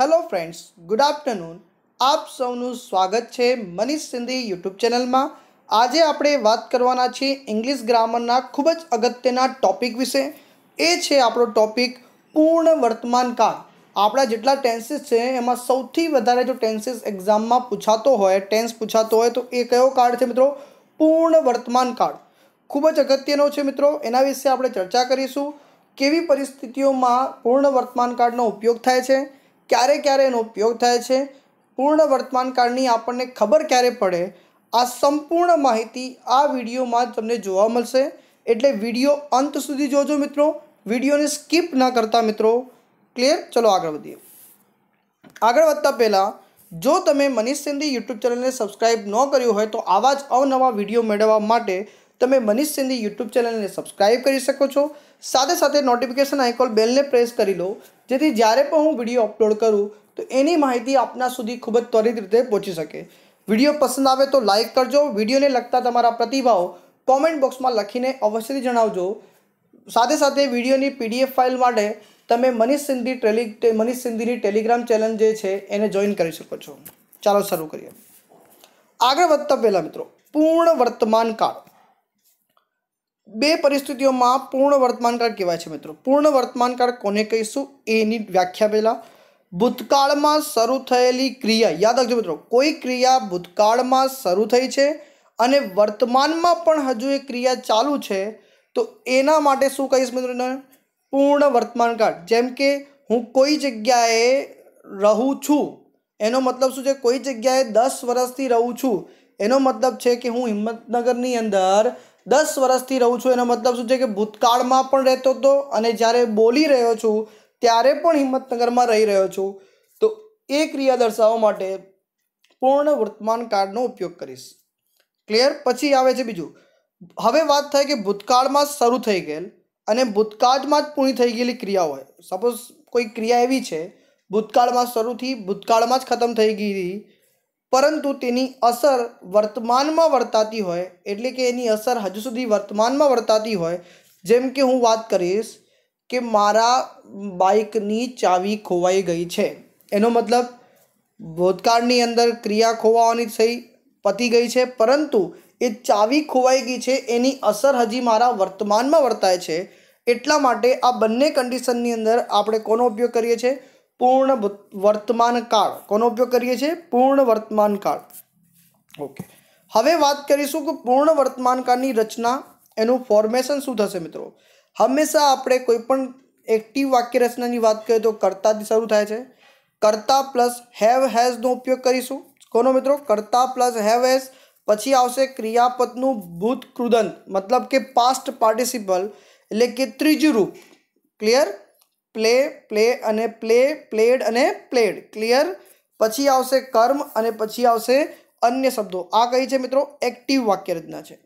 Hello friends good afternoon આપ સૌનું સ્વાગત છે મનીષ સિંધી યુટ્યુબ ચેનલમાં. આજે આપણે વાત કરવાના છીએ ઇંગ્લિશ ગ્રામરના ખૂબ જ અગત્યના ટોપિક વિશે. એ છે આપણો ટોપિક પૂર્ણ વર્તમાન કાળ. આપણા જેટલા ટેન્સીસ છે, એમાં સૌથી વધારે જો ટેન્સીસ એક્ઝામમાં પૂછાતો હોય, ટેન્સ પૂછાતો હોય, તો એ કયો કાળ છે મિત્રો? પૂર્ણ વર્તમાન કાળ. ખૂબ જ અગત્યનો છે મિત્રો, એના વિશે આપણે ચર્ચા કરીશું. કેવી પરિસ્થિતિઓમાં પૂર્ણ વર્તમાન કાળનો ઉપયોગ થાય છે? ક્યારે ક્યારે એનો ઉપયોગ થાય છે? પૂર્ણ વર્તમાન કાળની આપણને ખબર ક્યારે પડે? આ સંપૂર્ણ માહિતી આ વિડીયોમાં તમને જોવા મળશે. એટલે વીડિયો અંત સુધી જોજો મિત્રો. વિડીયોને સ્કીપ ન કરતા મિત્રો. ક્લિયર? ચલો આગળ વધીએ. આગળ વધતા પહેલાં, જો તમે મનીષ સિંધી યુટ્યુબ ચેનલને સબસ્ક્રાઇબ ન કર્યું હોય તો આવા જ અવનવા વીડિયો મેળવવા માટે તમે મનીષ સિંધી યુટ્યુબ ચેનલને સબસ્ક્રાઇબ કરી શકો છો. સાથે સાથે નોટિફિકેશન આઇકોલ બેલને પ્રેસ કરી લો. જેથી જ્યારે પણ હું વીડિયો અપલોડ કરું, તો એની માહિતી આપના સુધી ખૂબ જ ત્વરિત રીતે પહોંચી શકે. વીડિયો પસંદ આવે તો લાઇક કરજો. વિડીયોને લગતા તમારા પ્રતિભાવો કોમેન્ટ બોક્સમાં લખીને અવશ્યથી જણાવજો. સાથે સાથે વિડીયોની પીડીએફ ફાઇલ માટે તમે મનીષ સિંધી ટેલી મનીષ સિંધીની ટેલિગ્રામ ચેનલ જે છે, એને જોઈન કરી શકો છો. ચાલો શરૂ કરીએ. આગળ વધતા પહેલાં મિત્રો, પૂર્ણ વર્તમાન કાળ. બે પરિસ્થિતિઓમાં પૂર્ણ વર્તમાનકાળ કહેવાય છે મિત્રો. પૂર્ણ વર્તમાનકાળ કોને કહીશું? એની વ્યાખ્યા પહેલાં. ભૂતકાળમાં શરૂ થયેલી ક્રિયા, યાદ રાખજો મિત્રો, કોઈ ક્રિયા ભૂતકાળમાં શરૂ થઈ છે અને વર્તમાનમાં પણ હજુ એ ક્રિયા ચાલુ છે, તો એના માટે શું કહીશ મિત્રોને પૂર્ણ વર્તમાનકાળ. જેમ કે, હું કોઈ જગ્યાએ રહું છું, એનો મતલબ શું છે? કોઈ જગ્યાએ દસ વર્ષથી રહું છું, એનો મતલબ છે કે હું હિંમતનગરની અંદર દસ વર્ષથી રહું છું, એનો મતલબ શું છે કે ભૂતકાળમાં પણ રહેતો હતો અને જ્યારે બોલી રહ્યો છું, ત્યારે પણ હિંમતનગરમાં રહી રહ્યો છું. તો એ ક્રિયા દર્શાવવા માટે પૂર્ણ વર્તમાન કાળનો ઉપયોગ કરીશ. ક્લિયર પછી આવે છે બીજું. હવે વાત થાય કે ભૂતકાળમાં શરૂ થઈ ગયેલ અને ભૂતકાળમાં જ પૂરી થઈ ગયેલી ક્રિયા હોય. સપોઝ કોઈ ક્રિયા એવી છે, ભૂતકાળમાં શરૂથી ભૂતકાળમાં જ ખતમ થઈ ગઈ પરંતુ તેની અસર વર્તમાનમાં વર્તાતી હોય, એટલે કે એની અસર હજુ સુધી વર્તમાનમાં વર્તાતી હોય, જેમ કે હું વાત કરીશ કે મારા બાઇકની ચાવી ખોવાઈ ગઈ છે. એનો મતલબ, ભૂતકાળની અંદર ક્રિયા ખોવાવાની થઈ પતી ગઈ છે, પરંતુ એ ચાવી ખોવાઈ ગઈ છે, એની અસર હજી મારા વર્તમાનમાં વર્તાય છે. એટલા માટે આ બંને કન્ડિશનની અંદર આપણે કોનો ઉપયોગ કરીએ છીએ? પૂર્ણ વર્તમાન કાળ. કોનો ઉપયોગ કરીએ છીએ? પૂર્ણ વર્તમાન કાળ. ઓકે હવે વાત કરીશું કે પૂર્ણ વર્તમાન કાળની રચના, એનું ફોર્મેશન શું થશે મિત્રો? હંમેશા આપણે કોઈ પણ એક્ટિવ વાક્ય રચનાની વાત કરીએ તો કરતાથી શરૂ થાય છે. કરતા પ્લસ હેવ હેઝનો ઉપયોગ કરીશું. કોનો મિત્રો? કરતા પ્લસ હેવ હેઝ પછી આવશે ક્રિયાપદનું ભૂત કૃદંત મતલબ કે પાસ્ટ પાર્ટિસિપલ એટલે કે ત્રીજું રૂપ. ક્લિયર પ્લે પ્લે અને પ્લે, પ્લેડ અને પ્લેડ. ક્લિયર પછી આવશે કર્મ અને પછી આવશે અન્ય શબ્દો. આ કઈ છે મિત્રો? એક્ટિવ વાક્ય રચના છે.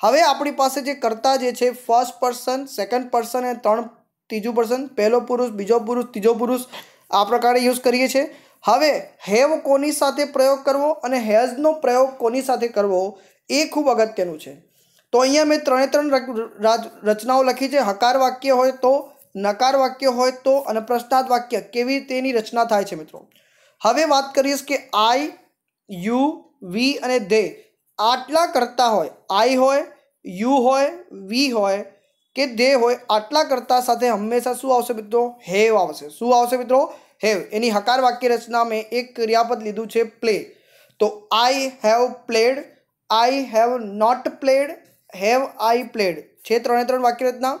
હવે આપણી પાસે જે કરતા જે છે ફર્સ્ટ પર્સન સેકન્ડ પર્સન અને ત્રણ ત્રીજું પર્સન પહેલો પુરુષ, બીજો પુરુષ, ત્રીજો પુરુષ, આ પ્રકારે યુઝ કરીએ છીએ. હવે હેવ કોની સાથે પ્રયોગ કરવો અને હેઝનો પ્રયોગ કોની સાથે કરવો, એ ખૂબ અગત્યનું છે. તો અહીંયા મેં ત્રણે ત્રણ રચનાઓ લખી છે. હકાર વાક્ય હોય તો નકાર વાક્ય હોય તો અને પ્રશ્નાર્થ વાક્ય કેવી રીતે એની રચના થાય છે મિત્રો? હવે વાત કરીશ કે આઈ, યુ, વી અને દે આટલા કરતા હોય, આઈ હોય, યુ હોય, વી હોય કે દે હોય, આટલા કરતા સાથે હંમેશા શું આવશે મિત્રો? હેવ આવશે. શું આવશે મિત્રો? હેવ. એની હકાર વાક્ય રચના મેં એક ક્રિયાપદ લીધું છે પ્લે. તો I have played, I have not played, have I played. છે ત્રણે ત્રણ વાક્ય રચના?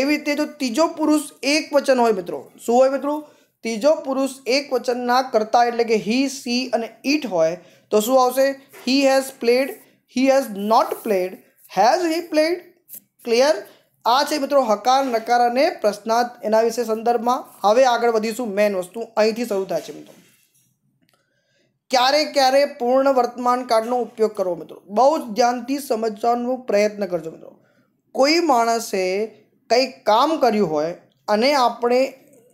એવી રીતે જો ત્રીજો પુરુષ એક વચન હોય મિત્રો, શું હોય મિત્રો? ત્રીજો પુરુષ એક વચનના કરતા એટલે કે હી સી અને ઈટ હોય, તો શું આવશે? He has played he has not played has he played clear આ છે મિત્રો હકાર, નકાર અને પ્રશ્નાર્થ. એના વિશે સંદર્ભમાં હવે આગળ વધીશું મેન વસ્તુ. અહીંથી શરૂ થાય છે મિત્રો. ક્યારે ક્યારે પૂર્ણ વર્તમાન કાળનો ઉપયોગ કરવો મિત્રો? બહુ જ ધ્યાનથી સમજવાનો પ્રયત્ન કરજો મિત્રો. કોઈ માણસે કંઈક કામ કર્યું હોય અને આપણે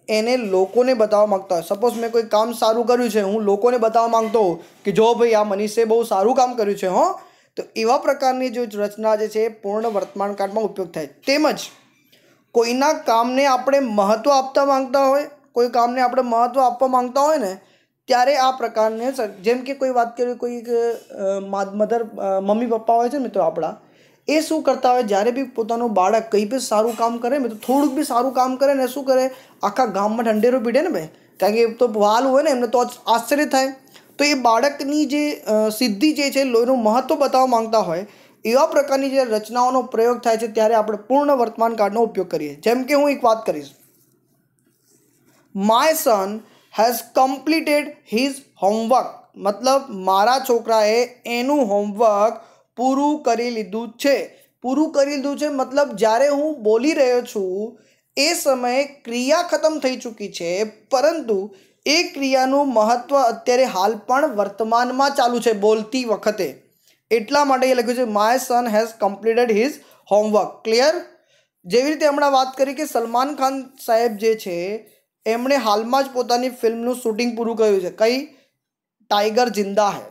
એને લોકોને બતાવવા માગતા હોય. સપોઝ મેં કોઈ કામ સારું કર્યું છે, હું લોકોને બતાવવા માંગતો હોઉં કે જો ભાઈ આ મનીષે બહુ સારું કામ કર્યું છે, હો, તો એવા પ્રકારની જો રચના જે છે એ પૂર્ણ વર્તમાન કાળમાં ઉપયોગ થાય. તેમજ કોઈના કામને આપણે મહત્ત્વ આપતા માંગતા હોય, કોઈ કામને આપણે મહત્ત્વ આપવા માંગતા હોય ને, ત્યારે આ પ્રકારને જેમ કે કોઈ વાત કરીએ, કોઈ મધર મમ્મી પપ્પા હોય છે મિત્રો આપણા એ શું કરતા હોય? જ્યારે બી પોતાનું બાળક કંઈ બી સારું કામ કરે ને તો થોડુંક બી સારું કામ કરે ને શું કરે? આખા ગામમાં ઢંઢેરો પીડે ને ભાઈ. કારણ કે તો વાલ હોય ને, એમને તો આશ્ચર્ય થાય. તો એ બાળકની જે સિદ્ધિ જે છે, લોહીનું મહત્ત્વ બતાવવા માંગતા હોય, એવા પ્રકારની જે રચનાઓનો પ્રયોગ થાય છે, ત્યારે આપણે પૂર્ણ વર્તમાન કાળનો ઉપયોગ કરીએ. જેમ કે હું એક વાત કરીશ. My son has completed his homework મતલબ, મારા છોકરાએ એનું હોમવર્ક પૂરું કરી લીધું છે. પૂરું કરી લીધું છે મતલબ જ્યારે હું બોલી રહ્યો છું, એ સમયે ક્રિયા ખતમ થઈ ચૂકી છે, પરંતુ એ ક્રિયાનું મહત્ત્વ અત્યારે હાલ પણ વર્તમાનમાં ચાલુ છે બોલતી વખતે. એટલા માટે એ લખ્યું છે my son has completed his homework clear જેવી રીતે હમણાં વાત કરી કે સલમાન ખાન સાહેબ જે છે, એમણે હાલમાં જ પોતાની ફિલ્મનું શૂટિંગ પૂરું કર્યું છે. કઈ? ટાઈગર જિંદા હૈ.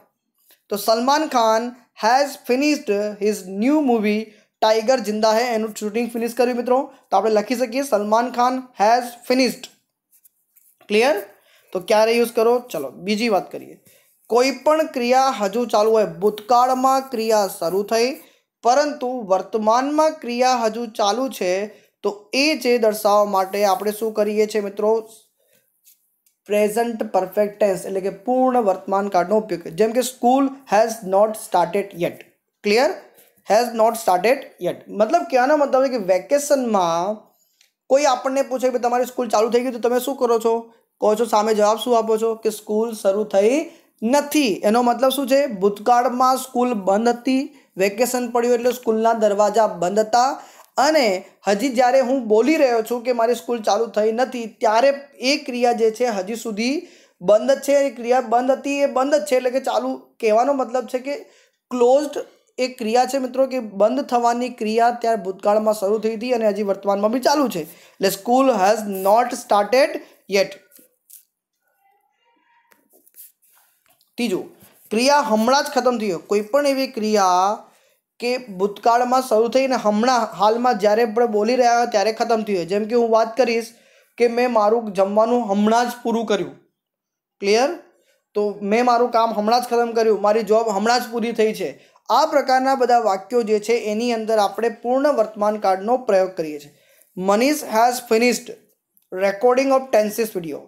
તો Salman Khan has finished his new movie Tiger Zinda Hai એનું શૂટિંગ ફિનિશ કર્યું મિત્રો તો આપણે લખી શકીએ Salman Khan has finished clear તો ક્યારે યુઝ કરો ચલો બીજી વાત કરીએ કોઈ પણ ક્રિયા હજુ ચાલુ હોય ભૂતકાળમાં ક્રિયા શરૂ થઈ પરંતુ વર્તમાનમાં ક્રિયા હજુ ચાલુ છે તો એ જે દર્શાવવા માટે આપણે શું કરીએ છીએ મિત્રો પ્રેઝન્ટ પરફેક્ટ ટેન્સ એટલે કે પૂર્ણ વર્તમાન કાળનો ઉપયોગ. જેમ કે school has not started yet clear has not started yet મતલબ કહેવાનો મતલબ કે વેકેશનમાં કોઈ આપણને પૂછે કે તમારી સ્કૂલ ચાલુ થઈ ગઈ તો તમે શું કરો છો? કહો છો, સામે જવાબ શું આપો છો? કે સ્કૂલ શરૂ થઈ નથી. એનો મતલબ શું છે? ભૂતકાળમાં સ્કૂલ બંધ હતી વેકેશન પડ્યું એટલે સ્કૂલના દરવાજા બંધ હતા. અને હજી જ્યારે હું બોલી રહ્યો છું કે મારી સ્કૂલ ચાલુ થઈ નથી, ત્યારે એ ક્રિયા જે છે હજી સુધી બંધ છે. એ ક્રિયા બંધ હતી, એ બંધ જ છે. એટલે કે ચાલુ કહેવાનો મતલબ છે કે ક્લોઝડ એ ક્રિયા છે મિત્રો કે બંધ થવાની ક્રિયા ત્યારે ભૂતકાળમાં શરૂ થઈ હતી અને હજી વર્તમાનમાં બી ચાલુ છે. એટલે school has not started yet ત્રીજું, ક્રિયા હમણાં જ ખતમ થઈ કોઈ પણ એવી ક્રિયા કે ભૂતકાળમાં શરૂ થઈને હમણાં હાલમાં જ્યારે આપણે બોલી રહ્યા હોય ત્યારે ખતમ થયું જેમ કે હું વાત કરીશ કે મેં મારું જમવાનું હમણાં જ પૂરું કર્યું. ક્લિયર તો મેં મારું કામ હમણાં જ ખતમ કર્યું. મારી જોબ હમણાં જ પૂરી થઈ છે. આ પ્રકારના બધા વાક્યો જે છે એની અંદર આપણે પૂર્ણ વર્તમાન કાળનો પ્રયોગ કરીએ છીએ. Manish has finished recording of tenses video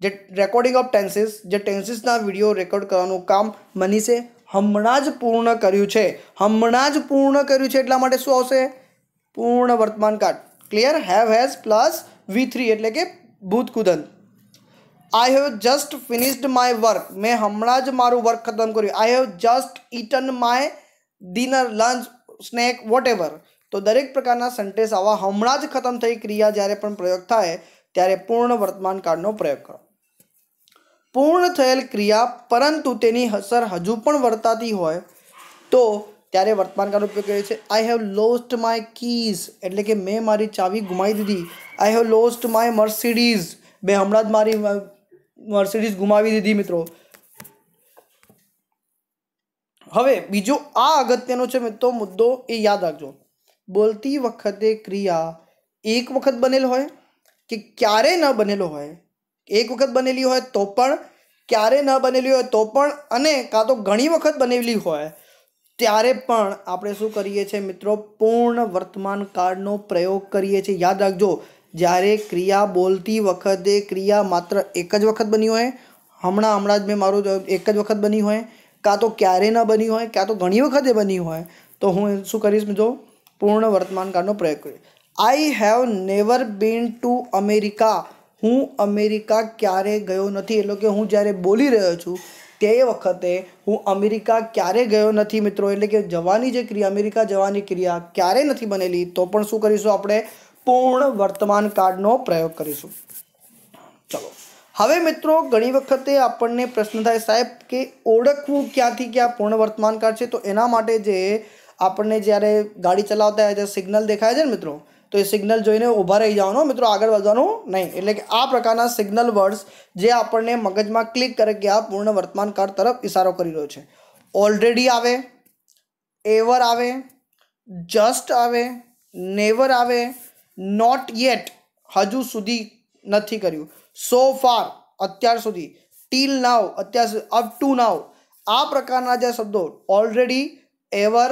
જે રેકોર્ડિંગ ઓફ ટેન્સિસ જે ટેન્સિસના વીડિયો રેકોર્ડ કરવાનું કામ મનીષે હમણાં જ પૂર્ણ કર્યું છે. હમણાં જ પૂર્ણ કર્યું છે એટલા માટે શું આવશે? પૂર્ણ વર્તમાન કાળ clear have has plus V three એટલે કે ભૂતકુદન I have just finished my work મેં હમણાં જ મારું વર્ક ખતમ કર્યું. I have just eaten my dinner lunch snack whatever તો દરેક પ્રકારના સેન્ટેન્સ આવા હમણાં જ ખતમ થઈ ક્રિયા જ્યારે પણ પ્રયોગ થાય, ત્યારે પૂર્ણ વર્તમાન કાળનો પ્રયોગ કરો. પૂર્ણ થયેલ ક્રિયા, પરંતુ તેની અસર હજુ પણ વર્તાતી હોય, તો ત્યારે વર્તમાન કાળનો ઉપયોગ કરીએ છીએ I have lost my keys એટલે કે મેં મારી ચાવી ગુમાવી દીધી. I have lost my Mercedes મેં હમણાં જ મારી મર્સિડીઝ ગુમાવી દીધી, મિત્રો. હવે, બીજો આ અગત્યનો છે, મિત્રો, મુદ્દો એ યાદ રાખજો. બોલતી વખતે ક્રિયા એક વખત બનેલ હોય કે ક્યારે ન બનેલો હોય? એક વખત બનેલી હોય તો પણ ક્યારે ન બનેલી હોય તો પણ, અને કાં તો ઘણી વખત બનેલી હોય, ત્યારે પણ આપણે શું કરીએ છીએ મિત્રો? પૂર્ણ વર્તમાન કાળનો પ્રયોગ કરીએ છીએ. યાદ રાખજો, જ્યારે ક્રિયા બોલતી વખતે ક્રિયા માત્ર એક જ વખત બની હોય, હમણાં હમણાં જ મેં મારું એક જ વખત બની હોય, કાં તો ક્યારે ન બની હોય કાં તો ઘણી વખતે બની હોય, તો હું શું કરીશ મિત્રો? પૂર્ણ વર્તમાન કાળનો પ્રયોગ કરીશ. I have never been to America હું અમેરિકા ક્યારે ગયો નથી, એટલે કે હું જ્યારે બોલી રહ્યો છું, તે વખતે હું અમેરિકા ક્યારે ગયો નથી મિત્રો, એટલે કે જવાની જે ક્રિયા, અમેરિકા જવાની ક્રિયા ક્યારે નથી બનેલી, તો પણ શું કરીશું આપણે? પૂર્ણ વર્તમાન કાળનો પ્રયોગ કરીશું. ચલો. હવે મિત્રો, ઘણી વખતે આપણને પ્રશ્ન થાય, સાહેબ, કે ઓળખવું ક્યાંથી ક્યાં પૂર્ણ વર્તમાન કાળ છે? તો એના માટે જે આપણને જ્યારે ગાડી ચલાવતા હોય, ત્યારે સિગ્નલ દેખાય છે ને મિત્રો? તો એ સિગ્નલ જોઈને ઊભા રહી જવાનું, મિત્રો આગળ વધવાનું નહીં. એટલે કે આ પ્રકારના સિગ્નલ વર્ડ્સ જે આપણને મગજમાં ક્લિક કરે કે આ પૂર્ણ વર્તમાન કાળ તરફ ઇશારો કરી રહ્યો છે. ઓલરેડી આવે એવર આવે જસ્ટ આવે નેવર આવે નોટ યેટ હજુ સુધી નથી કર્યું. સો ફાર અત્યાર સુધી ટીલ નાવ અત્યાર સુધી અપ ટુ નાવ આ પ્રકારના જે શબ્દો already ever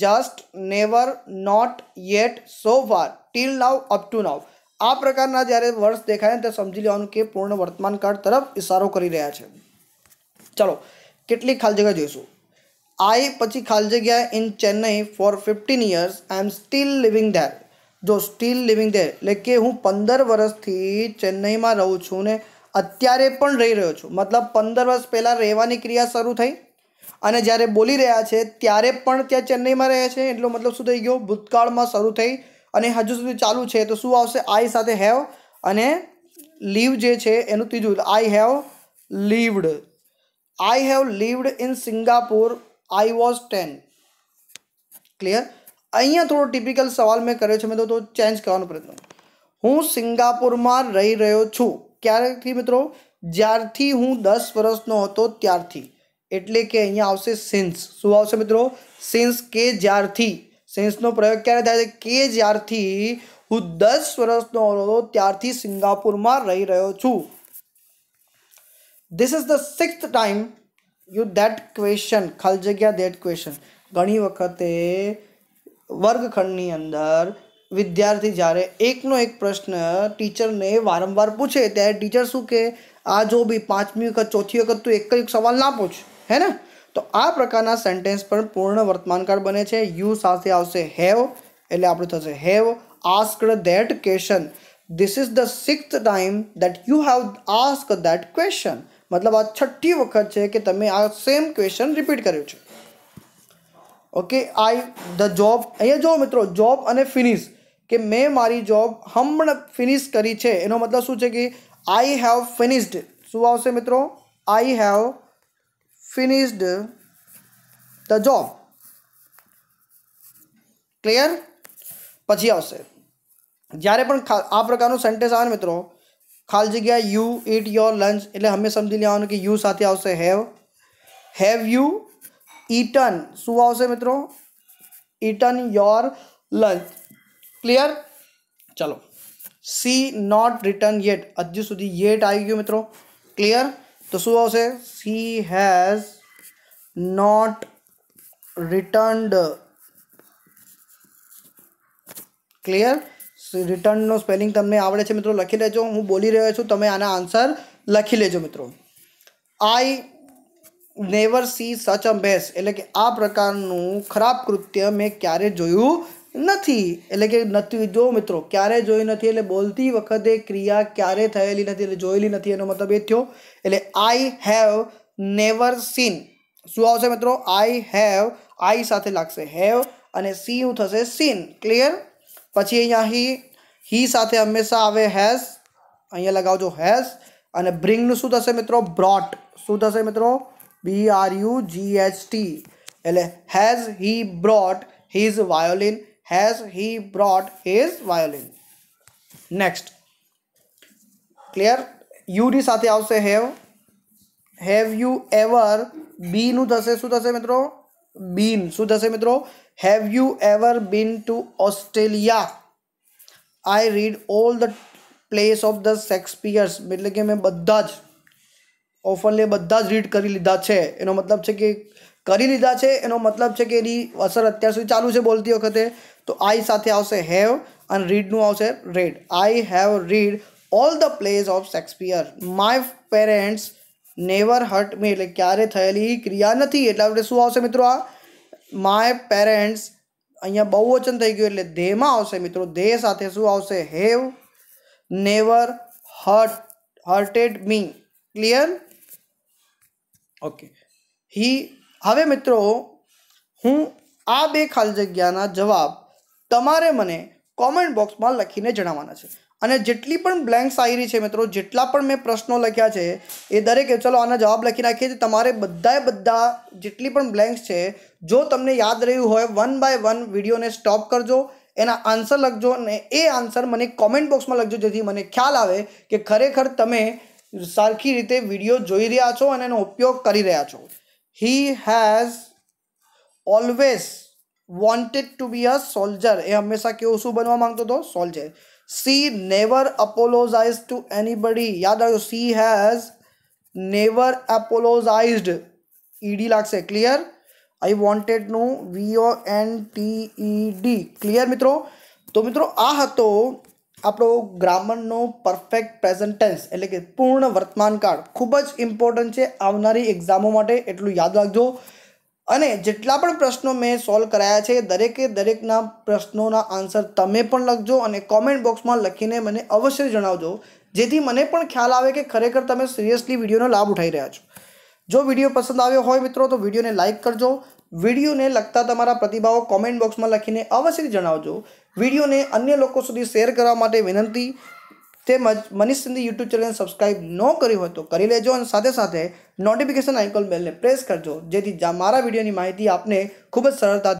just never not yet so far till now up to now આ પ્રકારના જ્યારે વર્ષ દેખાય ને ત્યારે સમજી લેવાનું કે પૂર્ણ વર્તમાન કાળ તરફ ઇશારો કરી રહ્યા છે. ચલો, કેટલી ખાલી જગ્યા જોઈશું? આઈ પછી ખાલી જગ્યા in Chennai for fifteen years I am still living there જો સ્ટીલ લિવિંગ ધેર એટલે કે હું પંદર વર્ષથી ચેન્નઈમાં રહું છું ને અત્યારે પણ રહી રહ્યો છું. મતલબ પંદર વર્ષ પહેલાં રહેવાની ક્રિયા શરૂ થઈ અને જ્યારે બોલી રહ્યા છે, ત્યારે પણ ત્યાં ચેન્નઈમાં રહે છે. એટલો મતલબ શું થઈ ગયો? ભૂતકાળમાં શરૂ થઈ અને હજુ સુધી ચાલુ છે, તો શું આવશે? આઈ સાથે હેવ અને લીવ જે છે, એનું ત્રીજું I have lived I have lived in Singapore I was ten clear અહીંયા થોડો ટિપિકલ સવાલ મેં કર્યો છે, મેં તો ચેન્જ કરવાનો પ્રયત્ન હું સિંગાપુરમાં રહી રહ્યો છું. ક્યારેથી મિત્રો? જ્યારથી હું દસ વર્ષનો હતો ત્યારથી. એટલે કે અહીંયા આવશે સિન્સ શું આવશે મિત્રો? સિન્સ કે જ્યારથી. સિન્સનો પ્રયોગ ક્યારે થાય છે કે જ્યારથી હું દસ વર્ષનો હતો ત્યારથી સિંગાપુરમાં રહી રહ્યો છું this is the six time you that question ખાલી જગ્યા દેટ ક્વેશ્ચન ઘણી વખતે વર્ગખંડની અંદર વિદ્યાર્થી જ્યારે એકનો એક પ્રશ્ન ટીચરને વારંવાર પૂછે ત્યારે ટીચર શું કે આ જો બી પાંચમી વખત ચોથી વખત તું એક જ સવાલ ના પૂછ હે ને તો આ પ્રકારના સેન્ટેન્સ પણ પૂર્ણ વર્તમાનકાળ બને છે. યુ સાથે આવશે હેવ, એટલે આપણું થશે have asked that question this is the six time that you have ask that question મતલબ આ છઠ્ઠી વખત છે કે તમે આ સેમ ક્વેશ્ચન રિપીટ કર્યું છે. ઓકે આઈ ધ જોબ અહીંયા જો મિત્રો જોબ અને ફિનિશ કે મેં મારી જોબ હમણાં ફિનિશ કરી છે. એનો મતલબ શું છે કે આઈ હેવ ફિનિશ્ડ શું આવશે મિત્રો? I have finished the job. Clear પછી આવશે. જ્યારે પણ આ પ્રકારનું સેન્ટેન્સ આવે મિત્રો, ખાલી જગ્યા યુ ઇટ યોર લંચ એટલે હંમેશા સમજી લેવાનું કે યુ સાથે આવશે હેવ હેવ યુ ઈટન શું આવશે મિત્રો? ઈટન યોર લંચ ક્લિયર ચલો. સી નોટ રિટર્ન યેટ હજુ સુધી યેટ આવી ગયું મિત્રો. ક્લિયર તો શું આવશે? She has not returned clear રિટર્નનો spelling તમને આવડે છે મિત્રો, લખી લેજો. હું બોલી રહ્યો છું, તમે આના આન્સર લખી લેજો મિત્રો. આઈ નેવર સી સચ અ બેસ એટલે કે આ પ્રકારનું ખરાબ કૃત્ય મેં ક્યારે જોયું નથી. એટલે કે નથી. જો મિત્રો, ક્યારે જોઈ નથી, એટલે બોલતી વખતે ક્રિયા ક્યારે થયેલી નથી, એટલે જોયેલી નથી, એનો મતલબ એ થયો. એટલે આઈ હેવ નેવર સીન શું આવશે મિત્રો? આઈ હેવ આઈ સાથે લાગશે. હેવ અને સી હું થશે? સીન ક્લિયર પછી અહીંયા હી હી સાથે હંમેશા આવે હેઝ અહીંયા લગાવજો હેઝ અને બ્રિંગનું શું થશે મિત્રો? બ્રોટ શું થશે મિત્રો? B R U G H T એટલે has he brought his violin has he his violin? Violin next clear યુની સાથે આવશે હેવ. હેવ યુ એવર બીનું થશે શું થશે મિત્રો? બીન શું થશે મિત્રો? Have you ever been to Australia I read all the place of the Shakespeare's એટલે કે મેં બધા જ ઓફરલે બધા જ રીડ કરી લીધા છે. એનો મતલબ છે કે કરી લીધા છે. એનો મતલબ છે કે એની અસર અત્યાર સુધી ચાલુ છે બોલતી વખતે. તો આઈ સાથે આવશે હેવ અને રીડનું આવશે read I have read all the place of Shakespeare my parents never hurt me એટલે ક્યારે થયેલી ક્રિયા નથી. એટલે આપણે શું આવશે મિત્રો આ? માય પેરેન્ટ્સ અહીંયા બહુવચન થઈ ગયું એટલે ધેમાં આવશે મિત્રો. ધે સાથે શું આવશે? Have never hurt hurted me clear okay હી, હવે મિત્રો, હું આ બે ખાલી જગ્યાના જવાબ તમારે મને કોમેન્ટ બોક્સમાં લખીને જણાવવાના છે. અને જેટલી પણ બ્લેન્ક્સ આવી છે મિત્રો, જેટલા પણ મેં પ્રશ્નો લખ્યા છે, એ દરેકે ચલો આના જવાબ લખી નાખીએ તમારે બધાએ બધા જેટલી પણ બ્લેન્ક્સ છે, જો તમને યાદ રહ્યું હોય વન બાય વન વિડીયોને સ્ટોપ કરજો, એના આન્સર લખજો અને એ આન્સર મને કોમેન્ટ બોક્સમાં લખજો, જેથી મને ખ્યાલ આવે કે ખરેખર તમે સરખી રીતે વીડિયો જોઈ રહ્યા છો અને એનો ઉપયોગ કરી રહ્યા છો. He has always wanted to be a soldier એ હંમેશા કેવું શું બનવા માંગતો હતો? Soldier she never apologize to anybody યાદ આવ્યું? She has never apologized E D લાગશે. ક્લિયર આઈ વોન્ટેડનું V O N T E clear મિત્રો? તો મિત્રો, આ હતો આપણો ગ્રામરનો પરફેક્ટ પ્રેઝન્ટ ટેન્સ એટલે કે પૂર્ણ વર્તમાન કાળ ખૂબ જ ઇમ્પોર્ટન્ટ છે આવનારી એક્ઝામો માટે. એટલું યાદ રાખજો. અને જેટલા પણ પ્રશ્નો મેં સોલ્વ કરાયા છે, દરેકે દરેકના પ્રશ્નોના આન્સર તમે પણ લખજો અને કોમેન્ટ બોક્સમાં લખીને મને અવશ્ય જણાવજો, જેથી મને પણ ખ્યાલ આવે કે ખરેખર તમે સિરિયસલી વિડીયોનો લાભ ઉઠાવી રહ્યા છો. જો વીડિયો પસંદ આવ્યો હોય મિત્રો, તો વિડીયોને લાઇક કરજો, વિડીયોને લગતા તમારા પ્રતિભાવો કોમેન્ટ બોક્સમાં લખીને અવશ્ય જણાવજો, વિડીયોને અન્ય લોકો સુધી શેર કરવા માટે વિનંતી તેમજ Manish Sindhi YouTube channel subscribe ન કર્યું હોય તો કરી લેજો અને સાથે સાથે નોટિફિકેશન આઇકોન બેલને પ્રેસ કરજો, જેથી મારા વિડીયોની માહિતી આપને ખૂબ જ સરળતાથી